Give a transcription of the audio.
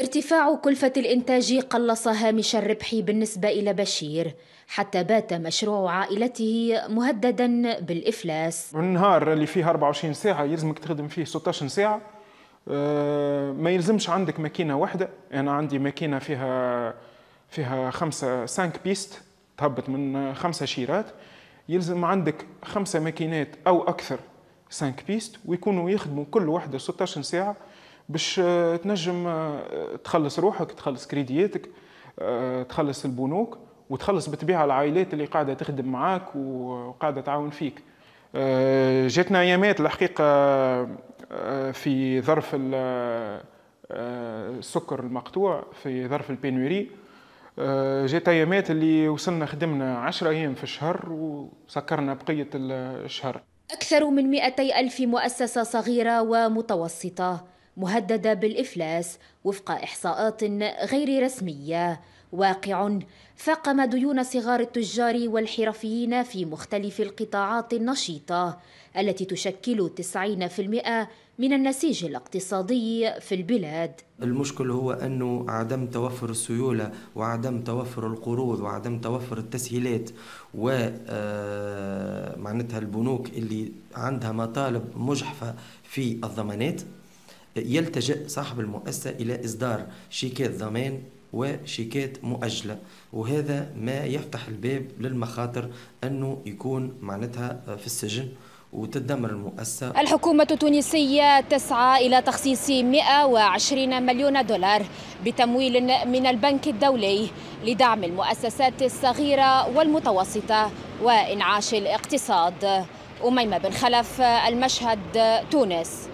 ارتفاع كلفة الإنتاج قلص هامش الربح بالنسبة إلى بشير حتى بات مشروع عائلته مهددا بالإفلاس. النهار اللي فيه 24 ساعة يلزمك تخدم فيه 16 ساعة. آه، ما يلزمش عندك ماكينة واحدة. أنا عندي ماكينة فيها فيها خمسة cinq pistes تهبط من خمسة شيرات. يلزم عندك خمسة ماكينات أو أكثر cinq pistes ويكونوا يخدموا كل واحدة 16 ساعة. باش آه، تنجم آه، تخلص روحك تخلص كريدياتك تخلص البنوك وتخلص بالطبيعة العائلات اللي قاعدة تخدم معاك وقاعدة تعاون فيك. جاتنا أيامات الحقيقة في ظرف السكر المقطوع في ظرف البينوري. جات أيامات اللي وصلنا خدمنا 10 أيام في الشهر وسكرنا بقية الشهر. أكثر من 200 ألف مؤسسة صغيرة ومتوسطة. مهددة بالإفلاس وفق إحصاءات غير رسمية. واقع فاقم ديون صغار التجار والحرفيين في مختلف القطاعات النشيطة التي تشكل 90% من النسيج الاقتصادي في البلاد. المشكل هو أنه عدم توفر السيولة وعدم توفر القروض وعدم توفر التسهيلات ومعناتها آه، البنوك اللي عندها مطالب مجحفة في الضمانات يلتجئ صاحب المؤسسة إلى إصدار شيكات ضمان وشيكات مؤجلة وهذا ما يفتح الباب للمخاطر أنه يكون معناتها في السجن وتدمر المؤسسة. الحكومة التونسية تسعى إلى تخصيص 120 مليون دولار بتمويل من البنك الدولي لدعم المؤسسات الصغيرة والمتوسطة وإنعاش الاقتصاد. أميمة بن خلف المشهد تونس.